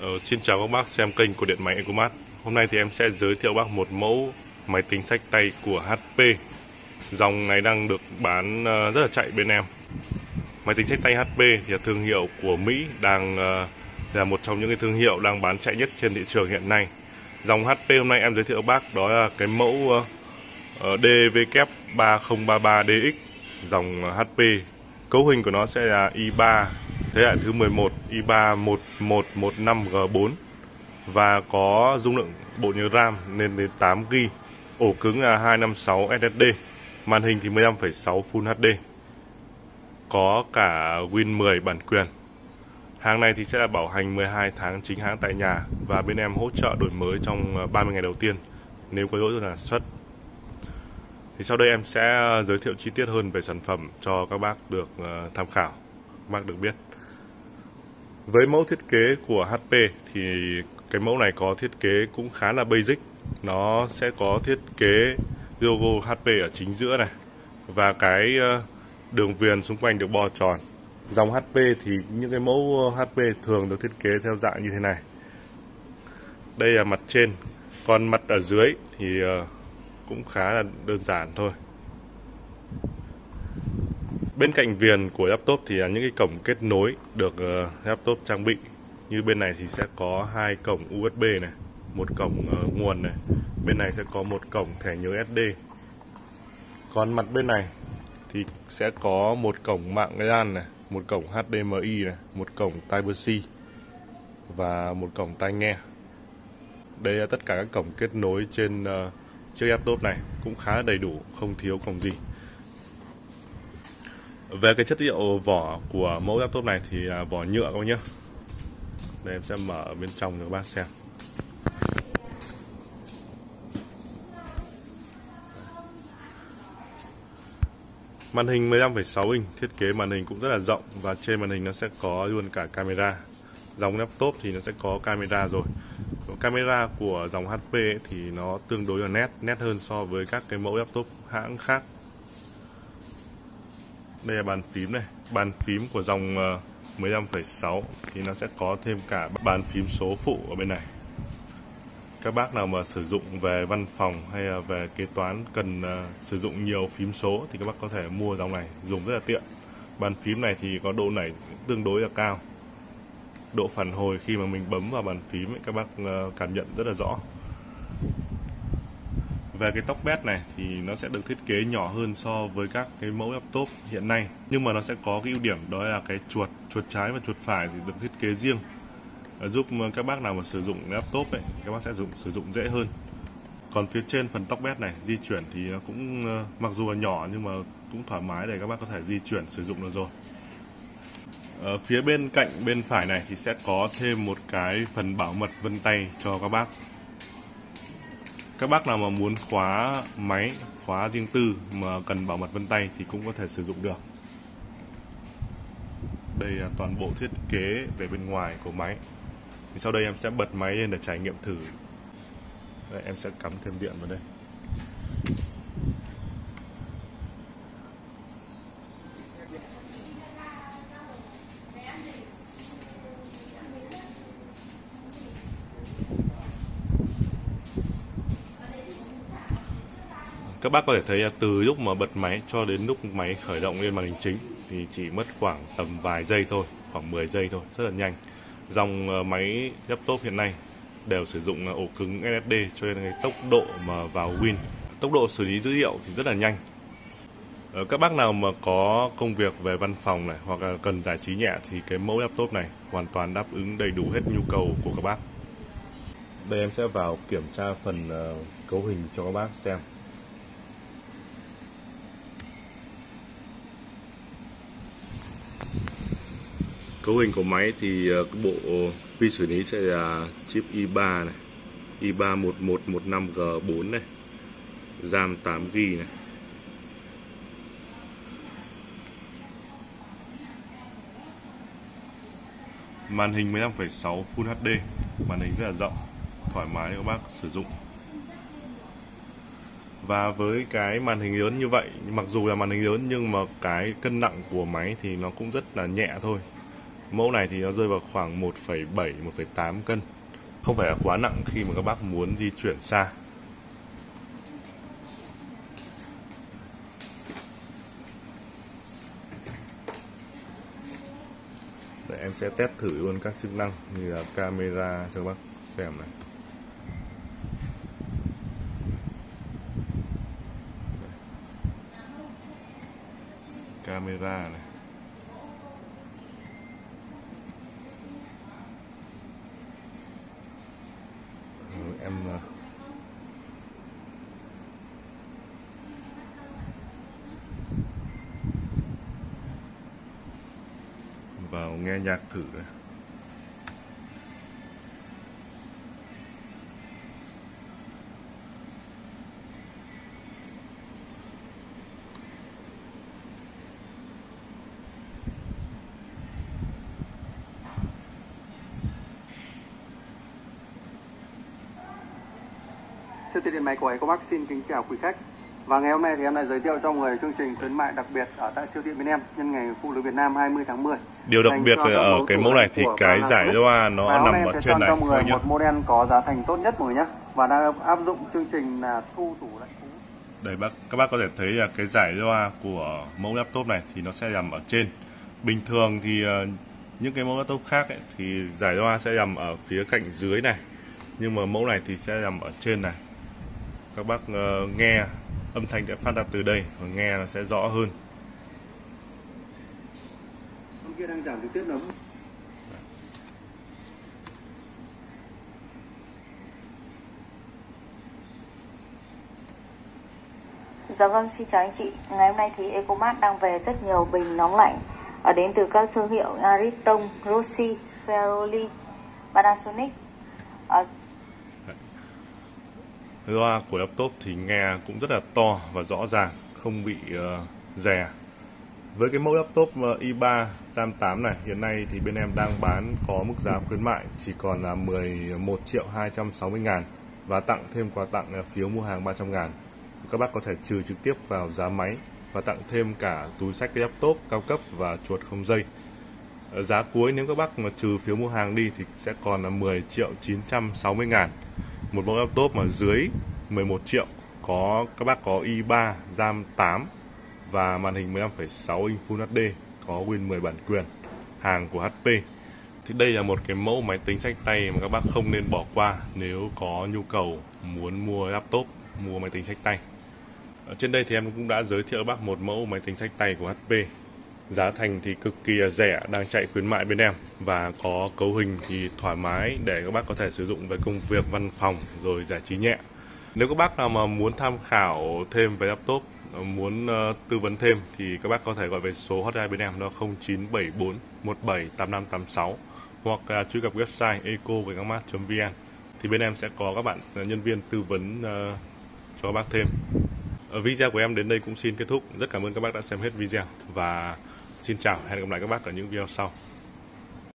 Ờ, xin chào các bác xem kênh của Điện máy Ecomat. Hôm nay thì em sẽ giới thiệu bác một mẫu máy tính sách tay của HP. Dòng này đang được bán ờ, rất là chạy bên em. Máy tính sách tay HP thì là thương hiệu của Mỹ đang ờ, là một trong những cái thương hiệu đang bán chạy nhất trên thị trường hiện nay. Dòng HP hôm nay em giới thiệu bác đó là cái mẫu ờ, ờ, DVK3033DX dòng ờ, HP. Cấu hình của nó sẽ là i3 thế hệ thứ 11 i3 1115G4 và có dung lượng bộ nhớ RAM lên đến 8GB, ổ cứng là 256 SSD, màn hình thì 15,6 Full HD. Có cả Win 10 bản quyền. Hàng này thì sẽ là bảo hành 12 tháng chính hãng tại nhà và bên em hỗ trợ đổi mới trong ờ, 30 ngày đầu tiên nếu có lỗi sản xuất. Thì sau đây em sẽ ờ, giới thiệu chi tiết hơn về sản phẩm cho các bác được ờ, tham khảo, các bác được biết. Với mẫu thiết kế của HP thì cái mẫu này có thiết kế cũng khá là basic. Nó sẽ có thiết kế logo HP ở chính giữa này và cái ờ, đường viền xung quanh được bo tròn. Dòng HP thì những cái mẫu HP thường được thiết kế theo dạng như thế này. Đây là mặt trên, còn mặt ở dưới thì ờ, cũng khá là đơn giản thôi. Bên cạnh viền của laptop thì là những cái cổng kết nối được ờ, laptop trang bị. Như bên này thì sẽ có hai cổng USB này, một cổng ờ, nguồn này. Bên này sẽ có một cổng thẻ nhớ SD. Còn mặt bên này thì sẽ có một cổng mạng LAN này, một cổng HDMI này, một cổng Type-C và một cổng tai nghe. Đây là tất cả các cổng kết nối trên uh, chiếc laptop này cũng khá là đầy đủ, không thiếu cổng gì. Về cái chất liệu vỏ của mẫu laptop này thì là vỏ nhựa các bác nhé. Đây em sẽ mở ở bên trong cho các bác xem. Màn hình 15,6 inch, thiết kế màn hình cũng rất là rộng và trên màn hình nó sẽ có luôn cả camera. Dòng laptop thì nó sẽ có camera rồi. Camera của dòng HP thì nó tương đối là nét, nét hơn so với các cái mẫu laptop hãng khác đây là bàn phím này. Bàn phím của dòng ờ, 15,6 thì nó sẽ có thêm cả bàn phím số phụ ở bên này. Các bác nào mà sử dụng về văn phòng hay là về kế toán cần ờ, sử dụng nhiều phím số thì các bác có thể mua dòng này dùng rất là tiện. Bàn phím này thì có độ nảy tương đối là cao. Độ phản hồi khi mà mình bấm vào bàn phím ấy, các bác ờ, cảm nhận rất là rõ về cái tóc bét này thì nó sẽ được thiết kế nhỏ hơn so với các cái mẫu laptop hiện nay. Nhưng mà nó sẽ có cái ưu điểm đó là cái chuột chuột trái và chuột phải thì được thiết kế riêng. Ờ, giúp ờ, các bác nào mà sử dụng laptop ấy, các bác sẽ dùng sử dụng dễ hơn. Còn phía trên phần tóc bét này, di chuyển thì nó cũng ờ, mặc dù là nhỏ nhưng mà cũng thoải mái để các bác có thể di chuyển, sử dụng được rồi. Ở phía bên cạnh bên phải này thì sẽ có thêm một cái phần bảo mật vân tay cho các bác các bác nào mà muốn khóa máy khóa riêng tư mà cần bảo mật vân tay thì cũng có thể sử dụng được. Đây là toàn bộ thiết kế về bên ngoài của máy. Thì sau đây em sẽ bật máy lên để trải nghiệm thử. Đây, em sẽ cắm thêm điện vào đây. Các bác có thể thấy từ lúc mà bật máy cho đến lúc máy khởi động lên màn hình chính thì chỉ mất khoảng tầm vài giây thôi, khoảng 10 giây thôi, rất là nhanh. Dòng ờ, máy laptop hiện nay đều sử dụng ổ cứng SSD cho nên cái tốc độ mà vào Win, tốc độ xử lý dữ liệu thì rất là nhanh. Ờ, các bác nào mà có công việc về văn phòng này hoặc là cần giải trí nhẹ thì cái mẫu laptop này hoàn toàn đáp ứng đầy đủ hết nhu cầu của các bác. Đây em sẽ vào kiểm tra phần ờ, cấu hình cho các bác xem. Cấu hình của máy thì cái bộ vi xử lý sẽ là chip i3 này i3 1115G4 này RAM 8GB này. Màn hình 15,6 Full HD màn hình rất là rộng thoải mái cho các bác sử dụng. Và với cái màn hình lớn như vậy mặc dù là màn hình lớn nhưng mà cái cân nặng của máy thì nó cũng rất là nhẹ thôi. Mẫu này thì nó rơi vào khoảng 1,7 1,8 cân. Không phải là quá nặng khi mà các bác muốn di chuyển xa. Để em sẽ test thử luôn các chức năng như là camera cho các bác xem này. camera này Rồi em ờ, vào nghe nhạc thử đây Siêu thị điện máy của Ecomax xin kính chào quý khách. Và ngày hôm nay thì em lại giới thiệu cho người chương trình khuyến mại đặc biệt ở tại siêu thị bên em nhân ngày Phụ nữ Việt Nam 20 tháng 10. Điều đặc biệt là ở cái mẫu này thì cái giải loa Và nó hôm nằm ở trên này thôi nhé. một model có giá thành tốt nhất mọi người nhé. Và đang áp dụng chương trình là thu tủ lạnh cũ. Đây bác các bác có thể thấy là cái giải loa của mẫu laptop này thì nó sẽ nằm ở trên. Bình thường thì ờ, những cái mẫu laptop khác ấy, thì giải loa sẽ nằm ở phía cạnh dưới này. Nhưng mà mẫu này thì sẽ nằm ở trên này. Các bác ờ, nghe âm thanh sẽ phát ra từ đây và nghe nó sẽ rõ hơn. Hôm kia đang giảm trực tiếp nóng. Dạ vâng, xin chào anh chị. Ngày hôm nay thì Ecomart đang về rất nhiều bình nóng lạnh ở đến từ các thương hiệu Ariton, Rossi, Ferroli, Panasonic. Ờ, Loa của laptop thì nghe cũng rất là to và rõ ràng, không bị uh, rè. Với cái mẫu laptop i3 RAM 8 này, hiện nay thì bên em đang bán có mức giá khuyến mại chỉ còn là 11 triệu 260 ngàn và tặng thêm quà tặng ờ, phiếu mua hàng 300 ngàn. Các bác có thể trừ trực tiếp vào giá máy và tặng thêm cả túi sách laptop cao cấp và chuột không dây. Ờ, giá cuối nếu các bác mà trừ phiếu mua hàng đi thì sẽ còn là 10 triệu 960 ngàn một mẫu laptop mà dưới 11 triệu có các bác có i3 RAM 8 và màn hình 15,6 inch Full HD có Win 10 bản quyền hàng của HP thì đây là một cái mẫu máy tính sách tay mà các bác không nên bỏ qua nếu có nhu cầu muốn mua laptop mua máy tính sách tay. Ở trên đây thì em cũng đã giới thiệu các bác một mẫu máy tính sách tay của HP giá thành thì cực kỳ rẻ, đang chạy khuyến mại bên em. Và có cấu hình thì thoải mái để các bác có thể sử dụng về công việc văn phòng rồi giải trí nhẹ. Nếu các bác nào mà muốn tham khảo thêm về laptop, muốn ờ, tư vấn thêm thì các bác có thể gọi về số hotline bên em nó 0974 178586 hoặc là truy cập website eco-vn thì bên em sẽ có các bạn à, nhân viên tư vấn ờ, cho các bác thêm. Ờ, video của em đến đây cũng xin kết thúc. Rất cảm ơn các bác đã xem hết video và xin chào hẹn gặp lại các bác ở những video sau.